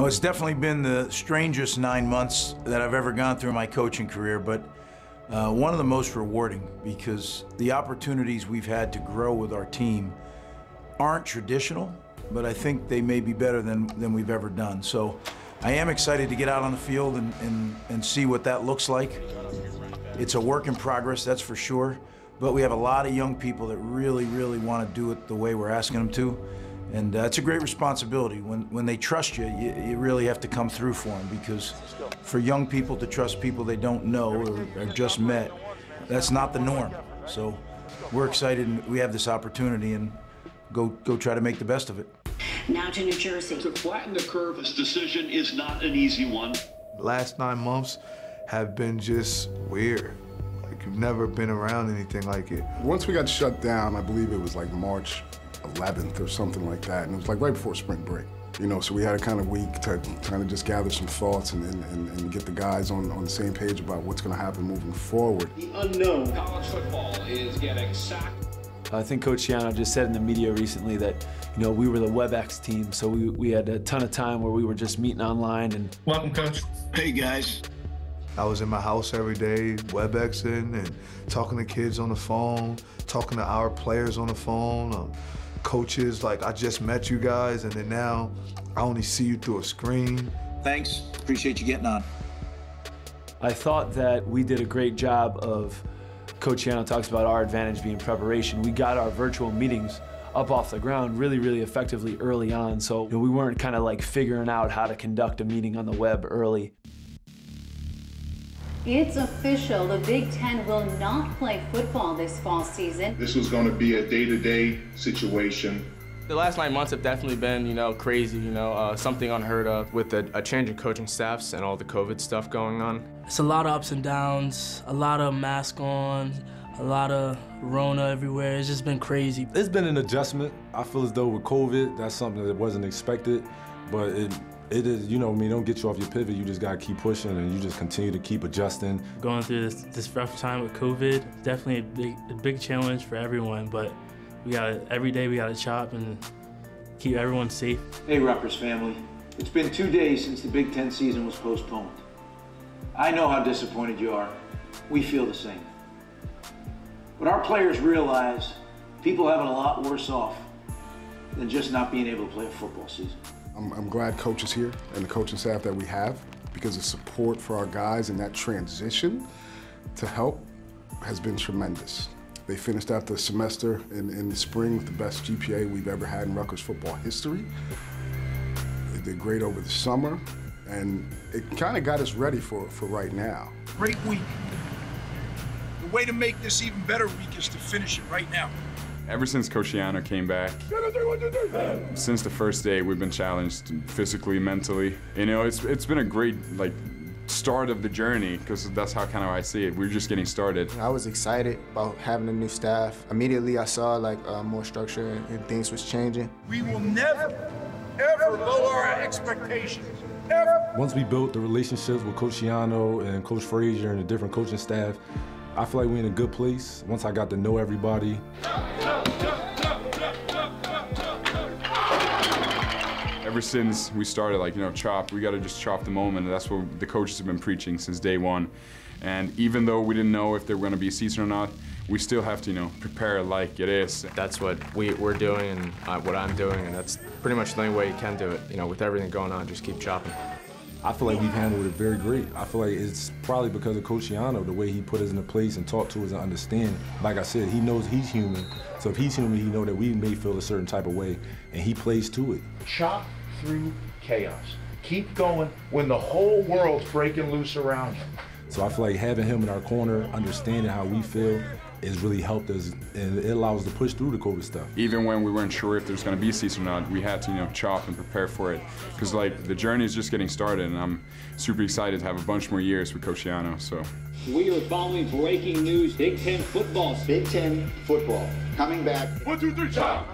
Well, it's definitely been the strangest nine months that I've ever gone through in my coaching career, but uh, one of the most rewarding because the opportunities we've had to grow with our team aren't traditional, but I think they may be better than, than we've ever done. So I am excited to get out on the field and, and, and see what that looks like. It's a work in progress, that's for sure, but we have a lot of young people that really, really want to do it the way we're asking them to. And uh, it's a great responsibility. When, when they trust you, you, you really have to come through for them because for young people to trust people they don't know or, or just met, that's not the norm. So we're excited and we have this opportunity and go, go try to make the best of it. Now to New Jersey. To flatten the curve, this decision is not an easy one. The last nine months have been just weird. Like you've never been around anything like it. Once we got shut down, I believe it was like March 11th or something like that, and it was like right before spring break. You know, so we had a kind of week to kind of just gather some thoughts and, and, and get the guys on, on the same page about what's going to happen moving forward. The unknown. College football is getting sacked. I think Coach Schiano just said in the media recently that, you know, we were the WebEx team, so we, we had a ton of time where we were just meeting online and. Welcome, Coach. Hey, guys. I was in my house every day, WebExing and talking to kids on the phone, talking to our players on the phone, um, coaches, like I just met you guys, and then now I only see you through a screen. Thanks. Appreciate you getting on. I thought that we did a great job of, Coach Schiano talks about our advantage being preparation. We got our virtual meetings up off the ground really, really effectively early on. So you know, we weren't kind of like figuring out how to conduct a meeting on the web early. It's official. The Big Ten will not play football this fall season. This was going to be a day-to-day situation. The last nine months have definitely been, you know, crazy, you know, uh, something unheard of. With a, a change in coaching staffs and all the COVID stuff going on. It's a lot of ups and downs, a lot of mask on, a lot of Rona everywhere. It's just been crazy. It's been an adjustment. I feel as though with COVID, that's something that wasn't expected, but it it is, you know, I mean, don't get you off your pivot. You just got to keep pushing and you just continue to keep adjusting. Going through this, this rough time with COVID, definitely a big, a big challenge for everyone, but we got to, every day we got to chop and keep everyone safe. Hey, Rutgers family. It's been two days since the Big Ten season was postponed. I know how disappointed you are. We feel the same. But our players realize people have it a lot worse off than just not being able to play a football season. I'm, I'm glad coach is here and the coaching staff that we have because the support for our guys in that transition to help has been tremendous. They finished out the semester in, in the spring with the best GPA we've ever had in Rutgers football history. They did great over the summer, and it kind of got us ready for, for right now. Great week. The way to make this even better week is to finish it right now. Ever since Coach came back, since the first day, we've been challenged physically, mentally. You know, it's it's been a great like start of the journey because that's how kind of I see it. We're just getting started. I was excited about having a new staff. Immediately, I saw like uh, more structure and, and things was changing. We will never, ever lower our expectations. Ever. Once we built the relationships with Coach Schiano and Coach Frazier and the different coaching staff, I feel like we're in a good place. Once I got to know everybody. Ever since we started, like, you know, chop, we got to just chop the moment. And that's what the coaches have been preaching since day one. And even though we didn't know if there were going to be a season or not, we still have to, you know, prepare like it is. That's what we, we're doing and uh, what I'm doing, and that's pretty much the only way you can do it. You know, with everything going on, just keep chopping. I feel like we've handled it very great. I feel like it's probably because of Coach Schiano, the way he put us in a place and talked to us and understand. Like I said, he knows he's human. So if he's human, he know that we may feel a certain type of way, and he plays to it. Chop through chaos. Keep going when the whole world's breaking loose around you. So I feel like having him in our corner, understanding how we feel, has really helped us, and it allows us to push through the COVID stuff. Even when we weren't sure if there's going to be a season or not, we had to, you know, chop and prepare for it. Because, like, the journey is just getting started, and I'm super excited to have a bunch more years with Coach Schiano, so. We are following breaking news. Big Ten football. Big Ten football coming back. One, two, three, chop.